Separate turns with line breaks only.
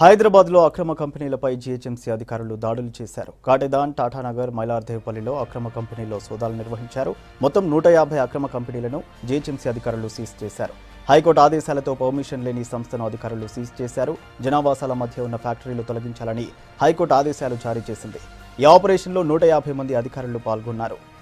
హైదరాబాద్లో అక్రమ కంపెనీలపై జీహెచ్ఎంసీ అధికారులు దాడులు చేశారు. కాటేదాన్ టాటానగర్ మైలార్దేవ్పల్లిలో అక్రమ కంపెనీల్లో సోదాలు నిర్వహించారు. మొత్తం నూట యాభై అక్రమ కంపెనీలను జీహెచ్ఎంసీ అధికారులు సీజ్ చేశారు. హైకోర్టు ఆదేశాలతో పర్మిషన్ లేని సంస్థను అధికారులు సీజ్ చేశారు. జనావాసాల మధ్య ఉన్న ఫ్యాక్టరీలు తొలగించాలని హైకోర్టు ఆదేశాలు జారీ చేసింది. ఈ ఆపరేషన్లో నూట యాభై మంది అధికారులు పాల్గొన్నారు.